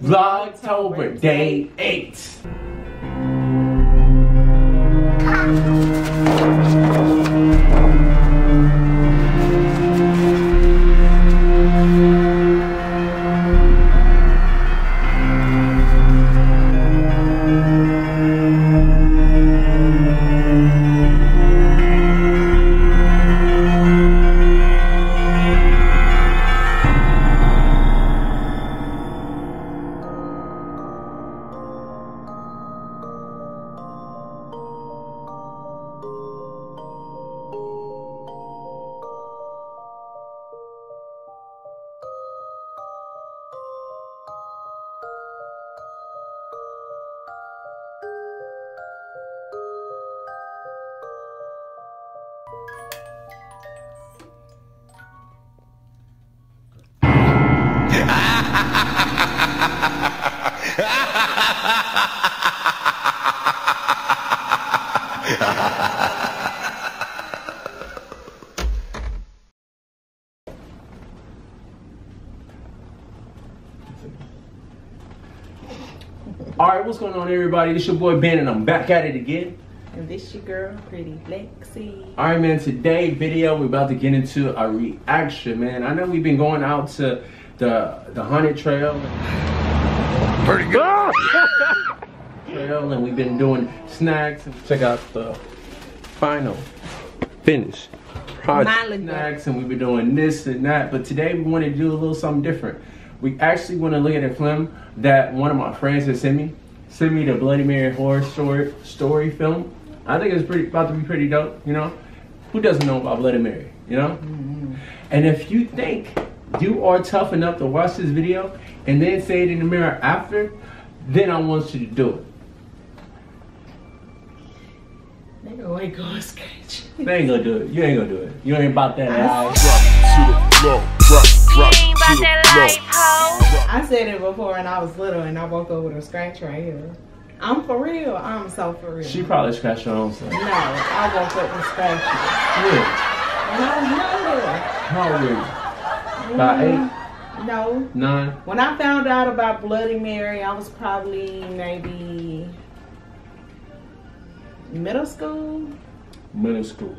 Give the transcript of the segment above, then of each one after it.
Vlogtober Day 8. All right, what's going on, everybody? This your boy Ben, and I'm back at it again. And this your girl, Pretty Lexi. All right, man. Today video, we're about to get into a reaction, man. I know we've been going out to the the haunted trail, Pretty good. well, and we've been doing snacks. Check out the final finish project snacks, and we've been doing this and that. But today, we want to do a little something different. We actually want to look at a film that one of my friends has sent me. Sent me the Bloody Mary horror story story film. I think it's pretty about to be pretty dope. You know, who doesn't know about Bloody Mary? You know. Mm-hmm. And if you think you are tough enough to watch this video and then say it in the mirror after, then I want you to do it. Nigga, ain't going sketch. They ain't gonna do it. You ain't gonna do it. You ain't about that life. Drop to the floor. Drop, drop You ain't about that floor. life, ho. I said it before when I was little and I woke up with a scratch right here. I'm for real. I'm so for real. She probably scratched her own self. no, I woke up with scratches. Yeah. When I How old were you? was younger. About eight, No. nine. When I found out about Bloody Mary, I was probably maybe middle school, Middle school.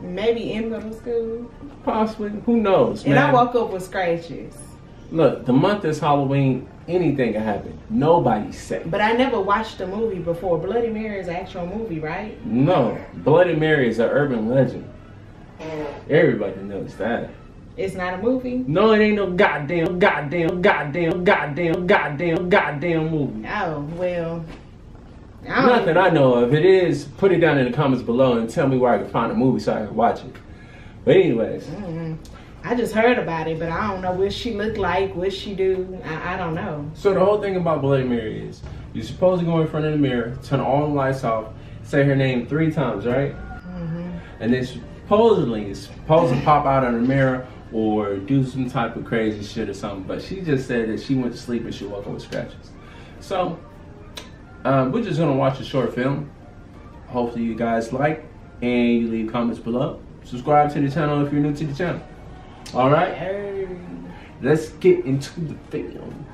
maybe in middle school. Possibly. Who knows, And man? I woke up with scratches. Look, the month is Halloween. Anything can happen. Nobody's safe. But I never watched the movie before. Bloody Mary is an actual movie, right? No. Bloody Mary is an urban legend. Oh. Everybody knows that. It's not a movie. No, it ain't no goddamn, goddamn, goddamn, goddamn, goddamn, goddamn movie. Oh well. I don't Nothing I know of. It is, put it down in the comments below and tell me where I can find a movie so I can watch it. But anyways, Mm, I just heard about it, but I don't know what she looked like, what she do. I, I don't know. so the whole thing about Bloody Mary is you're supposed to go in front of the mirror, turn all the lights off, say her name three times, right? And then supposedly it's supposed to pop out of the mirror or do some type of crazy shit or something. But she just said that she went to sleep and she woke up with scratches. So um, we're just gonna watch a short film. Hopefully you guys like and you leave comments below. Subscribe to the channel if you're new to the channel. All right, Hey. let's get into the film.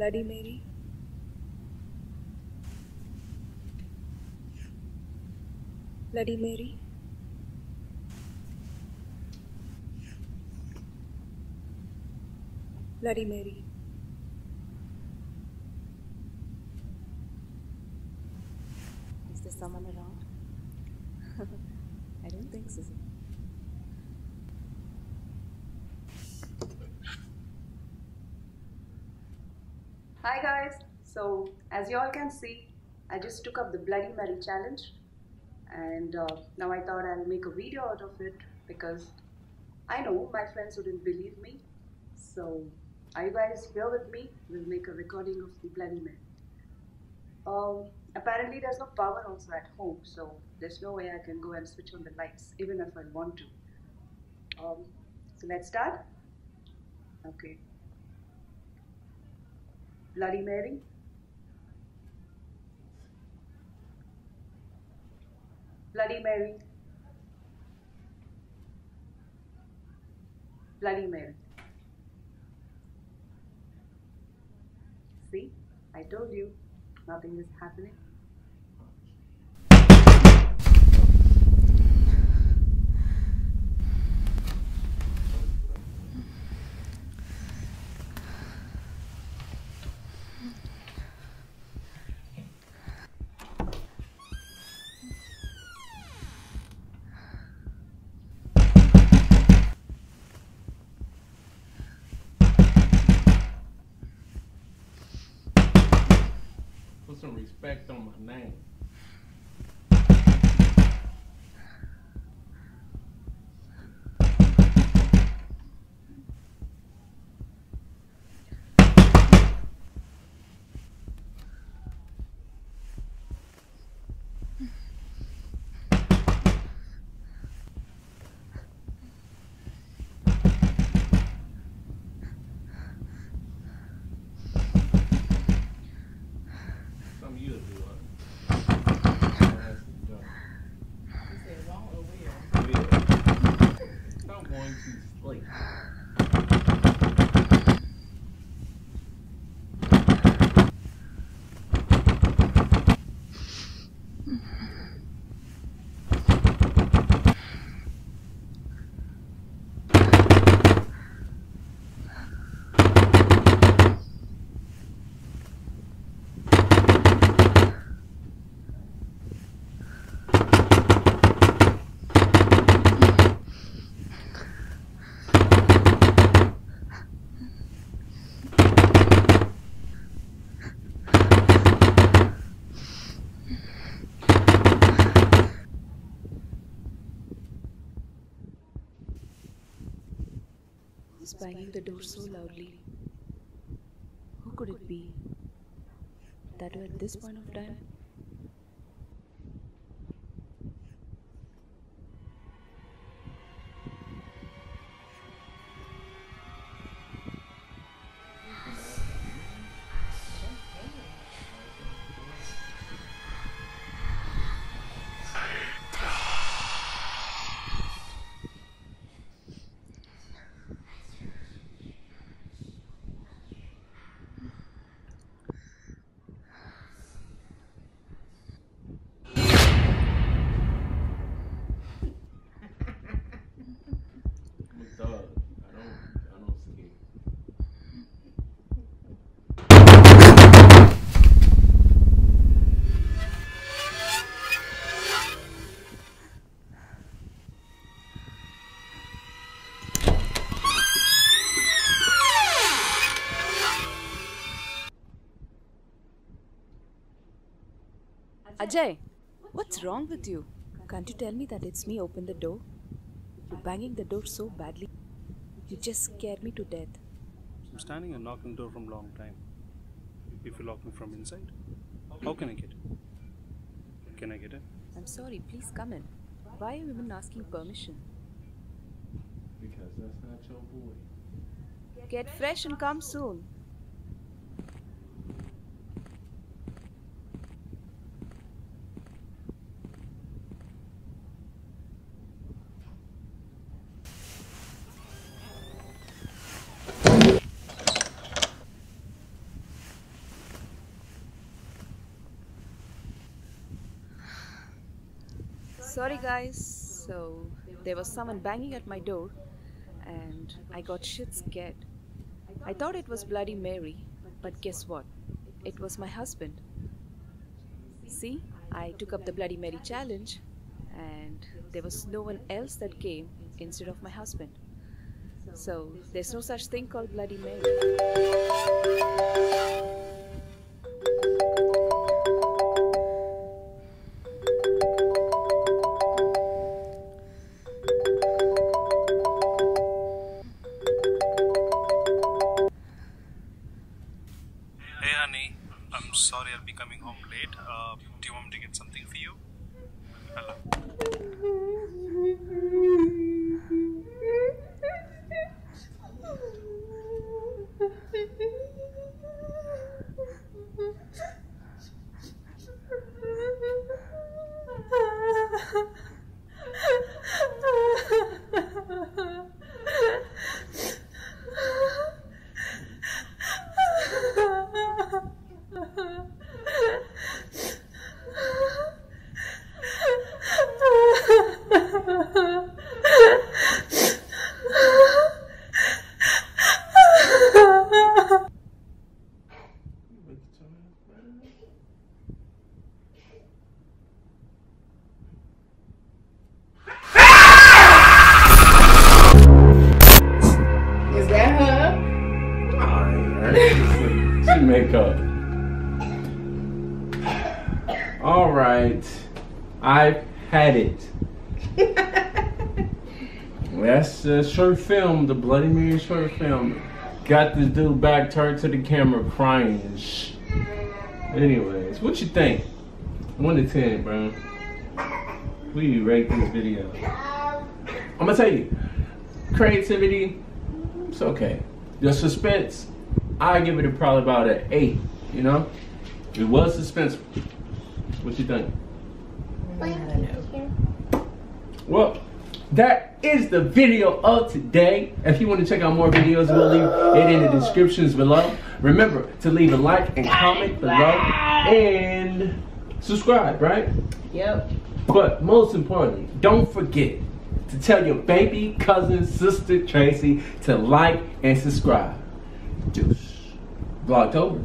Bloody Mary. Bloody Mary. Bloody Mary. Is there someone around? I don't think so. Hi guys. So as you all can see, I just took up the Bloody Mary challenge, and uh, now I thought I'll make a video out of it because I know my friends wouldn't believe me. So, are you guys here with me? We'll make a recording of the Bloody Mary. Um, apparently, there's no power also at home, so there's no way I can go and switch on the lights, even if I want to. Um, so let's start. Okay. Bloody Mary. Bloody Mary. Bloody Mary. See, I told you, nothing is happening. Put some respect on my name. Something you do, huh? That's the joke. You said wrong or weird? Yeah. I'm going to sleep. Who's banging the door so loudly? Who could it be? That at this point of time? Ajay, what's wrong with you? Can't you tell me that it's me open the door? You're banging the door so badly. You just scare me to death. I'm standing and knocking the door from long time. If you lock me from inside, how can I get in? Can I get in? I'm sorry, please come in. Why are you even asking permission? Because that's not your boy. Get fresh and come soon. Sorry, guys. So, there was someone banging at my door, and I got shit scared. I thought it was Bloody Mary, but guess what? It was my husband. See, I took up the Bloody Mary challenge, and there was no one else that came instead of my husband. So, there's no such thing called Bloody Mary. Hey honey, I'm sorry I'll be coming home late. Uh, do you want me to get something for you? Hello. Is that her? Alright. She makeup. All right. I've had it. That's a short film, the Bloody Mary short film. Got this dude back turned to the camera crying. Anyways, what you think? 1 to 10, bro. What do you rate this video? I'm gonna tell you, creativity, it's okay. The suspense, I give it a, probably about an 8, you know? It was suspenseful. What you think? Well, that is the video of today. If you want to check out more videos, we'll leave it in the descriptions below. Remember to leave a like and comment below and subscribe, right? Yep. But most importantly, don't forget to tell your baby, cousin, sister, Tracy to like and subscribe. Deuce. Vlogtober.